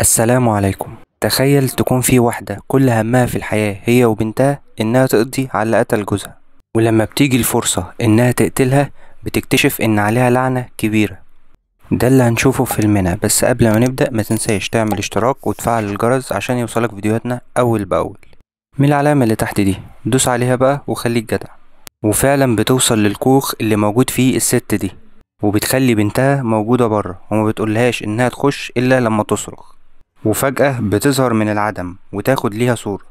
السلام عليكم. تخيل تكون في واحدة كل همها في الحياة هي وبنتها إنها تقضي على قتل جوزها. ولما بتيجي الفرصة إنها تقتلها بتكتشف إن عليها لعنة كبيرة. ده اللي هنشوفه في فيلمنا بس قبل ما نبدأ ما تنساش تعمل اشتراك وتفعل الجرس عشان يوصلك فيديوهاتنا أول بأول. من العلامة اللي تحت دي دوس عليها بقى وخليك جدع. وفعلا بتوصل للكوخ اللي موجود فيه الست دي وبتخلي بنتها موجودة بره وما بتقولهاش إنها تخش إلا لما تصرخ. وفجأة بتظهر من العدم وتاخد ليها صورة.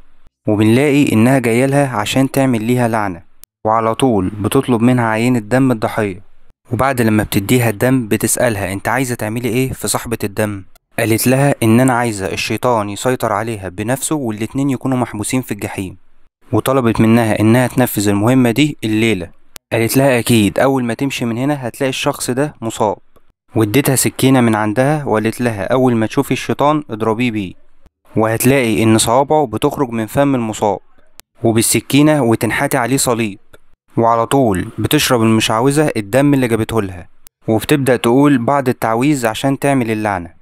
وبنلاقي إنها جايلها عشان تعمل ليها لعنة. وعلى طول بتطلب منها عينة دم الضحية. وبعد لما بتديها الدم بتسألها أنت عايزة تعملي إيه في صاحبة الدم؟ قالت لها إن أنا عايزة الشيطان يسيطر عليها بنفسه والاتنين يكونوا محبوسين في الجحيم. وطلبت منها إنها تنفذ المهمة دي الليلة. قالت لها أكيد أول ما تمشي من هنا هتلاقي الشخص ده مصاب. واديتها سكينة من عندها وقالت لها أول ما تشوفي الشيطان اضربيه بيه وهتلاقي إن صوابعه بتخرج من فم المصاب وبالسكينة وتنحتي عليه صليب وعلى طول بتشرب المشعوذة الدم اللي جابته لها وبتبدأ تقول بعض التعويذ عشان تعمل اللعنة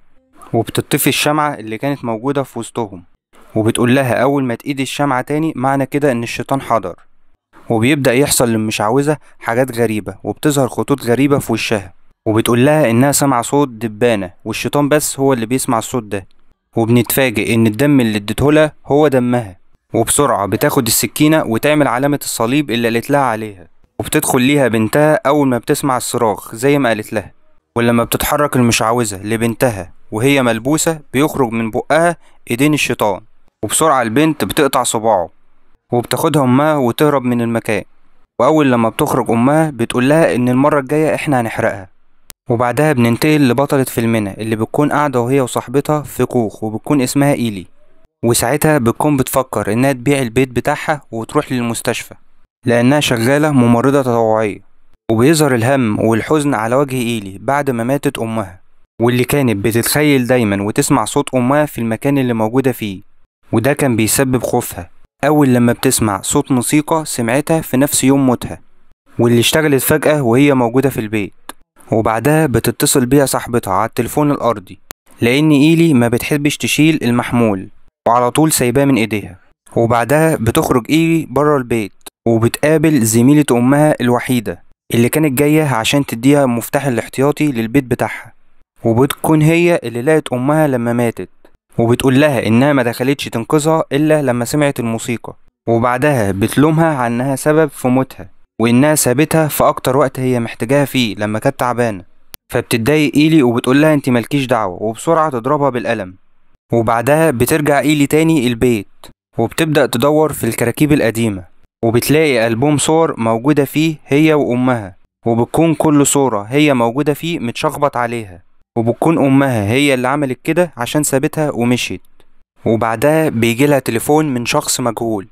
وبتطفي الشمعة اللي كانت موجودة في وسطهم وبتقول لها أول ما تقيدي الشمعة تاني معنى كده إن الشيطان حضر وبيبدأ يحصل للمشعوذة حاجات غريبة وبتظهر خطوط غريبة في وشها. وبتقول لها إنها سامعة صوت دبانة والشيطان بس هو اللي بيسمع الصوت ده. وبنتفاجئ إن الدم اللي اديتهولها هو دمها. وبسرعة بتاخد السكينة وتعمل علامة الصليب اللي قالت لها عليها. وبتدخل ليها بنتها أول ما بتسمع الصراخ زي ما قالت لها. ولما بتتحرك المشعوذة لبنتها وهي ملبوسة بيخرج من بقها إيدين الشيطان. وبسرعة البنت بتقطع صباعه. وبتاخدها أمها وتهرب من المكان. وأول لما بتخرج أمها بتقول لها إن المرة الجاية إحنا هنحرقها. وبعدها بننتقل لبطلة فيلمنا اللي بتكون قاعدة وهي وصاحبتها في كوخ وبتكون اسمها إيلي. وساعتها بتكون بتفكر إنها تبيع البيت بتاعها وتروح للمستشفى لأنها شغالة ممرضة تطوعية وبيظهر الهم والحزن على وجه إيلي بعد ما ماتت أمها. واللي كانت بتتخيل دايما وتسمع صوت أمها في المكان اللي موجودة فيه. وده كان بيسبب خوفها. أول لما بتسمع صوت موسيقى سمعتها في نفس يوم موتها. واللي اشتغلت فجأة وهي موجودة في البيت. وبعدها بتتصل بيها صاحبتها على التليفون الأرضي لأن إيلي ما بتحبش تشيل المحمول وعلى طول سايباه من إيديها. وبعدها بتخرج إيلي بره البيت وبتقابل زميلة أمها الوحيدة اللي كانت جاية عشان تديها مفتاح الاحتياطي للبيت بتاعها. وبتكون هي اللي لقت أمها لما ماتت وبتقول لها إنها ما دخلتش تنقذها إلا لما سمعت الموسيقى. وبعدها بتلومها على إنها سبب في موتها. وإنها سابتها في أكتر وقت هي محتاجاها فيه لما كانت تعبانة. فبتتضايق إيلي وبتقول لها أنت مالكيش دعوة وبسرعة تضربها بالقلم. وبعدها بترجع إيلي تاني البيت وبتبدأ تدور في الكراكيب القديمة. وبتلاقي ألبوم صور موجودة فيه هي وأمها وبتكون كل صورة هي موجودة فيه متشخبط عليها. وبتكون أمها هي اللي عملت كده عشان سابتها ومشيت. وبعدها بيجيلها تليفون من شخص مجهول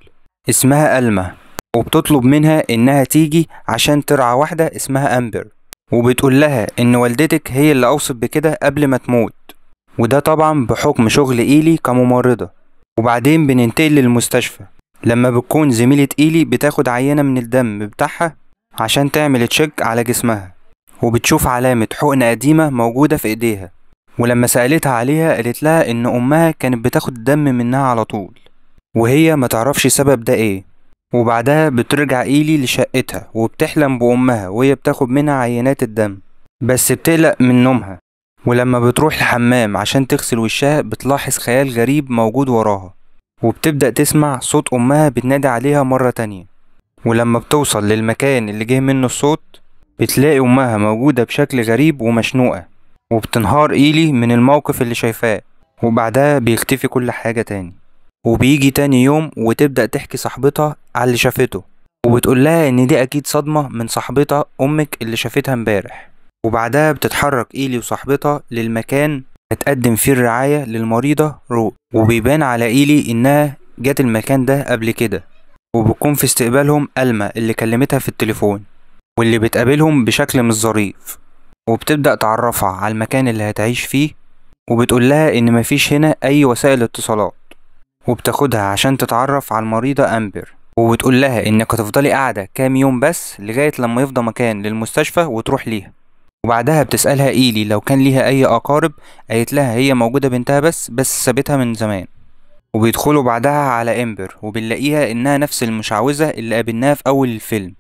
اسمها ألما. وبتطلب منها إنها تيجي عشان ترعى واحدة اسمها أمبر. وبتقول لها إن والدتك هي اللي أوصت بكده قبل ما تموت. وده طبعا بحكم شغل إيلي كممرضة. وبعدين بننتقل للمستشفى. لما بتكون زميلة إيلي بتاخد عينة من الدم بتاعها عشان تعمل تشيك على جسمها. وبتشوف علامة حقنة قديمة موجودة في إيديها. ولما سألتها عليها قالت لها إن أمها كانت بتاخد الدم منها على طول. وهي ما تعرفش سبب ده إيه. وبعدها بترجع إيلي لشقتها وبتحلم بأمها وهي بتاخد منها عينات الدم بس بتقلق من نومها. ولما بتروح الحمام عشان تغسل وشها بتلاحظ خيال غريب موجود وراها وبتبدأ تسمع صوت أمها بتنادي عليها مرة تانية. ولما بتوصل للمكان اللي جه منه الصوت بتلاقي أمها موجودة بشكل غريب ومشنوقة وبتنهار إيلي من الموقف اللي شايفاه وبعدها بيختفي كل حاجة تاني. وبيجي تاني يوم وتبدأ تحكي صاحبتها على اللي شافته. وبتقول لها إن دي أكيد صدمة من صاحبتها أمك اللي شافتها امبارح. وبعدها بتتحرك إيلي وصاحبتها للمكان هتقدم فيه الرعاية للمريضة رو. وبيبان على إيلي إنها جت المكان ده قبل كده. وبتكون في استقبالهم ألما اللي كلمتها في التليفون. واللي بتقابلهم بشكل مش ظريف. وبتبدأ تعرفها على المكان اللي هتعيش فيه. وبتقول لها إن مفيش هنا أي وسائل اتصالات. وبتاخدها عشان تتعرف على المريضة أمبر. وبتقول لها إنك هتفضلي قاعدة كام يوم بس لغاية لما يفضى مكان للمستشفى وتروح ليها. وبعدها بتسألها إيلي لو كان ليها أي أقارب قالت لها هي موجودة بنتها بس بس سابتها من زمان. وبيدخلوا بعدها على إمبر وبنلاقيها إنها نفس المشعوذة اللي قابلناها في أول الفيلم.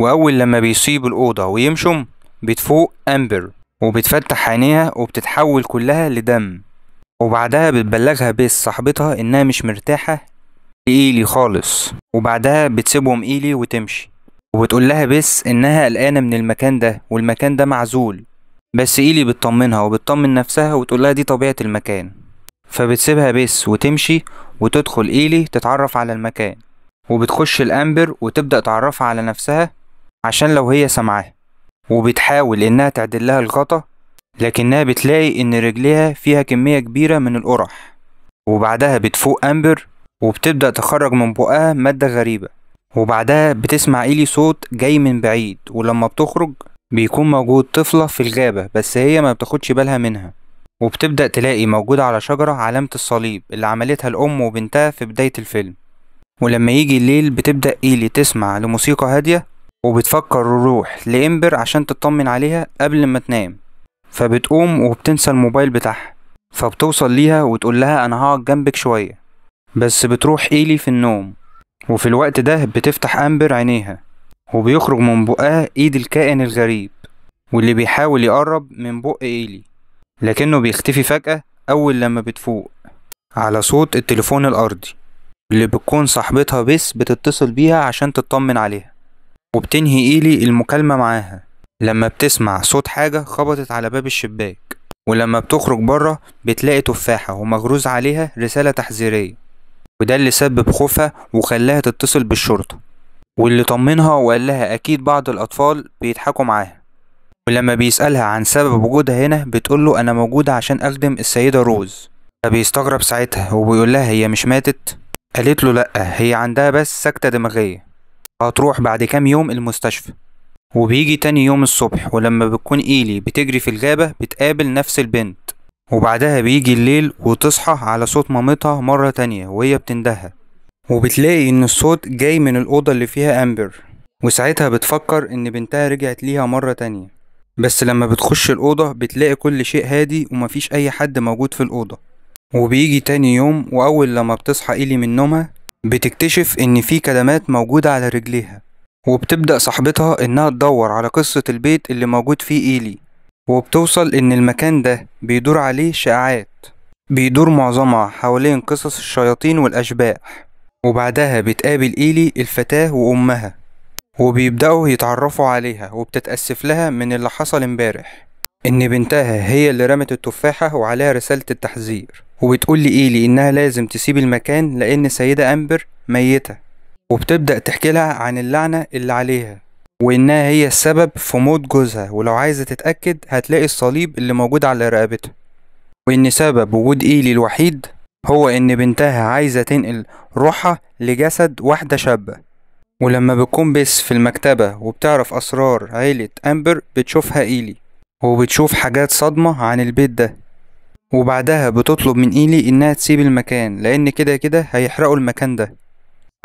وأول لما بيسيبوا الأوضة ويمشوا بتفوق أمبر وبتفتح عينيها وبتتحول كلها لدم. وبعدها بتبلغها بيس صاحبتها إنها مش مرتاحة لإيلي خالص. وبعدها بتسيبهم إيلي وتمشي. وبتقول لها بس إنها قلقانة من المكان ده والمكان ده معزول. بس إيلي بتطمنها وبتطمن نفسها وتقول لها دي طبيعة المكان. فبتسيبها بس وتمشي وتدخل إيلي تتعرف على المكان. وبتخش الأمبر وتبدأ تعرفها على نفسها عشان لو هي سامعاها وبتحاول إنها تعدل لها الغطا لكنها بتلاقي إن رجليها فيها كمية كبيرة من القرح. وبعدها بتفوق أمبر وبتبدأ تخرج من بقها مادة غريبة. وبعدها بتسمع إيلي صوت جاي من بعيد ولما بتخرج بيكون موجود طفلة في الغابة بس هي ما بتاخدش بالها منها. وبتبدأ تلاقي موجودة على شجرة علامة الصليب اللي عملتها الأم وبنتها في بداية الفيلم. ولما يجي الليل بتبدأ إيلي تسمع لموسيقى هادية وبتفكر الروح لإمبر عشان تطمن عليها قبل ما تنام. فبتقوم وبتنسى الموبايل بتاعها فبتوصل ليها وتقول لها أنا هقعد جنبك شوية بس بتروح إيلي في النوم وفي الوقت ده بتفتح أمبر عينيها وبيخرج من بقها إيد الكائن الغريب واللي بيحاول يقرب من بق إيلي لكنه بيختفي فجأة أول لما بتفوق على صوت التليفون الأرضي اللي بتكون صاحبتها بس بتتصل بيها عشان تطمن عليها وبتنهي إيلي المكالمة معاها. لما بتسمع صوت حاجة خبطت على باب الشباك ولما بتخرج برة بتلاقي تفاحة ومغروز عليها رسالة تحذيرية وده اللي سبب خوفها وخلاها تتصل بالشرطة واللي طمنها وقال لها أكيد بعض الأطفال بيضحكوا معاها ولما بيسألها عن سبب وجودها هنا بتقوله أنا موجودة عشان أخدم السيدة روز فبيستغرب ساعتها وبيقول لها هي مش ماتت؟ قالت له لأ هي عندها بس سكتة دماغية هتروح بعد كام يوم المستشفى؟ وبيجي تاني يوم الصبح ولما بتكون إيلي بتجري في الغابة بتقابل نفس البنت. وبعدها بيجي الليل وتصحى على صوت مامتها مرة تانية وهي بتندهها. وبتلاقي إن الصوت جاي من الأوضة اللي فيها أمبر. وساعتها بتفكر إن بنتها رجعت ليها مرة تانية. بس لما بتخش الأوضة بتلاقي كل شيء هادي ومفيش أي حد موجود في الأوضة. وبيجي تاني يوم وأول لما بتصحى إيلي من نومها بتكتشف إن في كدمات موجودة على رجليها. وبتبدأ صاحبتها إنها تدور على قصة البيت اللي موجود فيه إيلي وبتوصل إن المكان ده بيدور عليه شائعات بيدور معظمها حوالين قصص الشياطين والأشباح وبعدها بتقابل إيلي الفتاة وأمها وبيبدأوا يتعرفوا عليها وبتتأسف لها من اللي حصل امبارح إن بنتها هي اللي رمت التفاحة وعليها رسالة التحذير وبتقول لإيلي إنها لازم تسيب المكان لأن سيدة أمبر ميتة. وبتبدأ تحكي لها عن اللعنة اللي عليها وإنها هي السبب في موت جوزها ولو عايزة تتأكد هتلاقي الصليب اللي موجود على رقبتها وإن سبب وجود إيلي الوحيد هو إن بنتها عايزة تنقل روحها لجسد واحدة شابة. ولما بتكون بس في المكتبة وبتعرف أسرار عيلة أمبر بتشوفها إيلي وبتشوف حاجات صدمة عن البيت ده. وبعدها بتطلب من إيلي إنها تسيب المكان لأن كده كده هيحرقوا المكان ده.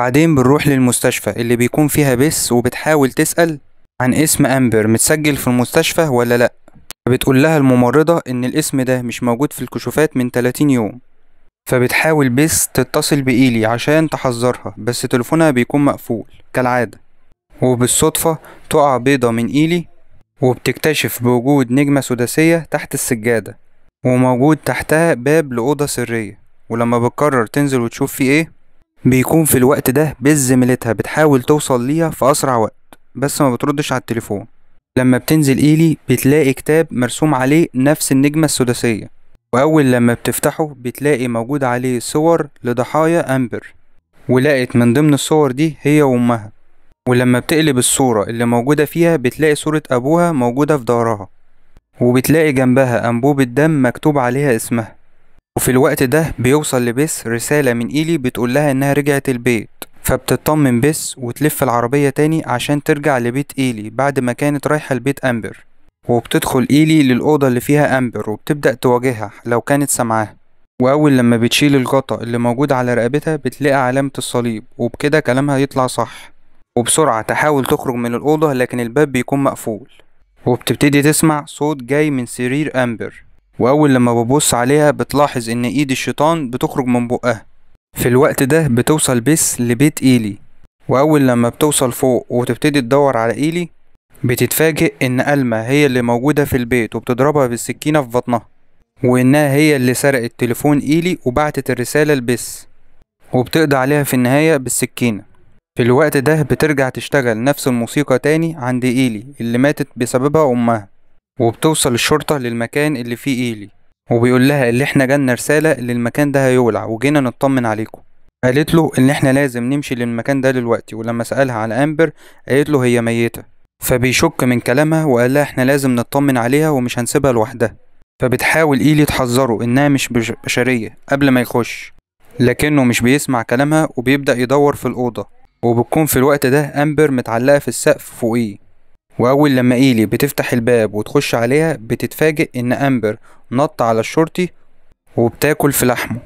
بعدين بنروح للمستشفى اللي بيكون فيها بس وبتحاول تسأل عن اسم أمبر متسجل في المستشفى ولا لأ؟ فبتقول لها الممرضة إن الاسم ده مش موجود في الكشوفات من 30 يوم. فبتحاول بس تتصل بإيلي عشان تحذرها بس تليفونها بيكون مقفول كالعادة. وبالصدفة تقع بيضة من إيلي وبتكتشف بوجود نجمة سداسية تحت السجادة وموجود تحتها باب لأوضة سرية. ولما بتقرر تنزل وتشوف فيه إيه؟ بيكون في الوقت ده بيز زميلتها بتحاول توصل ليها في أسرع وقت بس ما بتردش على التليفون. لما بتنزل إيلي بتلاقي كتاب مرسوم عليه نفس النجمة السداسية وأول لما بتفتحه بتلاقي موجود عليه صور لضحايا أمبر ولقت من ضمن الصور دي هي وأمها. ولما بتقلب الصورة اللي موجودة فيها بتلاقي صورة أبوها موجودة في ظهرها وبتلاقي جنبها أنبوبة دم مكتوب عليها اسمها. وفي الوقت ده بيوصل لبس رسالة من إيلي بتقول لها إنها رجعت البيت فبتطمن بس وتلف العربية تاني عشان ترجع لبيت إيلي بعد ما كانت رايحة لبيت أمبر. وبتدخل إيلي للأوضة اللي فيها أمبر وبتبدأ تواجهها لو كانت سامعاها. وأول لما بتشيل الغطا اللي موجود على رقبتها بتلاقي علامة الصليب وبكده كلامها يطلع صح. وبسرعة تحاول تخرج من الأوضة لكن الباب بيكون مقفول. وبتبتدي تسمع صوت جاي من سرير أمبر. وأول لما ببص عليها بتلاحظ إن إيد الشيطان بتخرج من بقها. في الوقت ده بتوصل بس لبيت إيلي. وأول لما بتوصل فوق وتبتدي تدور على إيلي بتتفاجئ إن ألما هي اللي موجودة في البيت وبتضربها بالسكينة في بطنها وإنها هي اللي سرقت تليفون إيلي وبعتت الرسالة لبس وبتقضي عليها في النهاية بالسكينة. في الوقت ده بترجع تشتغل نفس الموسيقى تاني عند إيلي اللي ماتت بسببها أمها. وبتوصل الشرطة للمكان اللي فيه إيلي. وبيقول لها اللي إحنا جالنا رسالة اللي المكان ده هيولع وجينا نطمن عليكم. قالت له إن إحنا لازم نمشي للمكان ده دلوقتي ولما سألها على أمبر قالت له هي ميتة. فبيشك من كلامها وقال لها إحنا لازم نطمن عليها ومش هنسيبها لوحدها. فبتحاول إيلي تحذره إنها مش بش- بشرية قبل ما يخش. لكنه مش بيسمع كلامها وبيبدأ يدور في الأوضة. وبتكون في الوقت ده أمبر متعلقة في السقف فوقيه. وأول لما إيلي بتفتح الباب وتخش عليها بتتفاجئ إن أمبر نط على الشرطي وبتاكل في لحمه.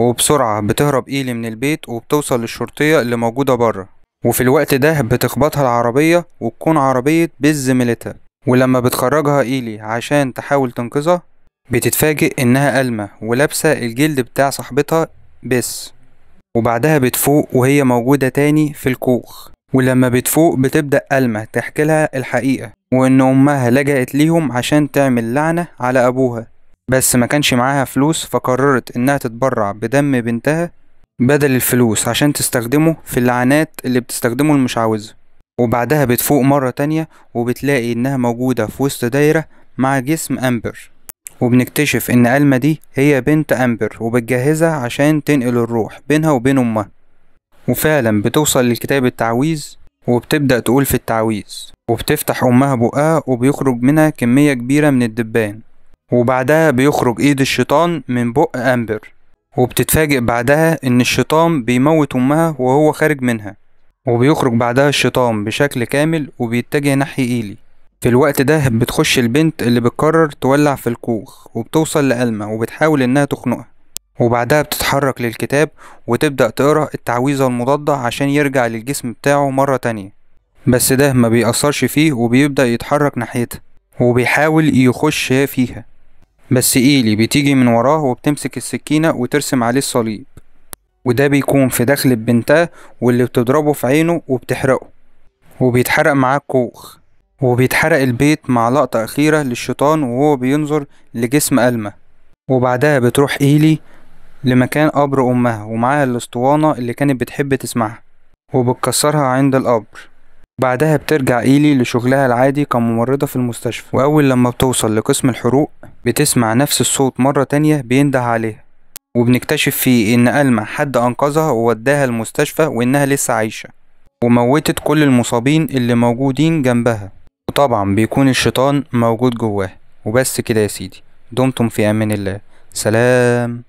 وبسرعة بتهرب إيلي من البيت وبتوصل للشرطية اللي موجودة بره. وفي الوقت ده بتخبطها العربية وتكون عربية بيز زميلتها ولما بتخرجها إيلي عشان تحاول تنقذها بتتفاجئ إنها ألمة ولابسة الجلد بتاع صاحبتها بس وبعدها بتفوق وهي موجودة تاني في الكوخ. ولما بتفوق بتبدأ ألمة تحكي لها الحقيقة وإن أمها لجأت ليهم عشان تعمل لعنة على أبوها. بس ما كانش معاها فلوس فقررت إنها تتبرع بدم بنتها بدل الفلوس عشان تستخدمه في اللعنات اللي بتستخدمه المشعوذة. وبعدها بتفوق مرة تانية وبتلاقي إنها موجودة في وسط دايرة مع جسم أمبر. وبنكتشف إن ألما دي هي بنت أمبر وبتجهزها عشان تنقل الروح بينها وبين أمها. وفعلا بتوصل لكتاب التعويذ وبتبدأ تقول في التعويذ وبتفتح أمها بقها وبيخرج منها كمية كبيرة من الدبان. وبعدها بيخرج إيد الشيطان من بق أمبر. وبتتفاجئ بعدها إن الشيطان بيموت أمها وهو خارج منها. وبيخرج بعدها الشيطان بشكل كامل وبيتجه ناحية إيلي. في الوقت ده بتخش البنت اللي بتقرر تولع في الكوخ وبتوصل لألما وبتحاول إنها تخنقها. وبعدها بتتحرك للكتاب وتبدأ تقرأ التعويذة المضادة عشان يرجع للجسم بتاعه مرة تانية. بس ده ما بيأثرش فيه وبيبدأ يتحرك ناحيتها وبيحاول يخش فيها. بس إيلي بتيجي من وراه وبتمسك السكينة وترسم عليه الصليب. وده بيكون في دخلة بنتها واللي بتضربه في عينه وبتحرقه. وبيتحرق معاه الكوخ. وبيتحرق البيت مع لقطة أخيرة للشيطان وهو بينظر لجسم ألما وبعدها بتروح إيلي لمكان قبر أمها ومعاها الأسطوانة اللي كانت بتحب تسمعها وبتكسرها عند القبر. بعدها بترجع إيلي لشغلها العادي كممرضة في المستشفى. وأول لما بتوصل لقسم الحروق بتسمع نفس الصوت مرة تانية بينده عليها. وبنكتشف فيه إن ألما حد أنقذها ووداها المستشفى وإنها لسه عايشة. وموتت كل المصابين اللي موجودين جنبها. وطبعا بيكون الشيطان موجود جواه. وبس كده يا سيدي. دمتم في أمان الله. سلام.